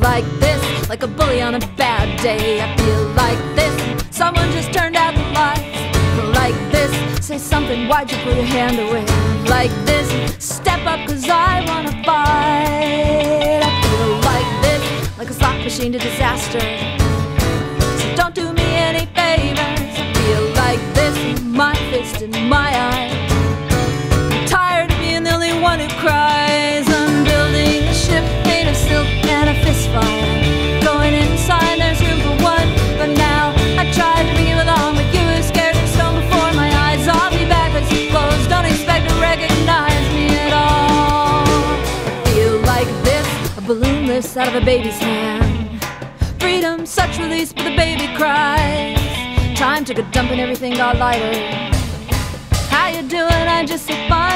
like this, like a bully on a bad day. I feel like this, someone just turned out the lights. Like this, say something, why'd you put your hand away? Like this, step up cause I wanna fight. I feel like this, like a slot machine to disaster. So don't do me any favors. I feel like this, my fist in my eye. I'm tired of being the only one who cries. Balloon lifts out of a baby's hand. Freedom, such release, but the baby cries. Time took a dump and everything got lighter. How you doing? I just said fine,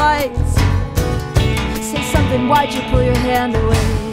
lights. Say something, why'd you pull your hand away?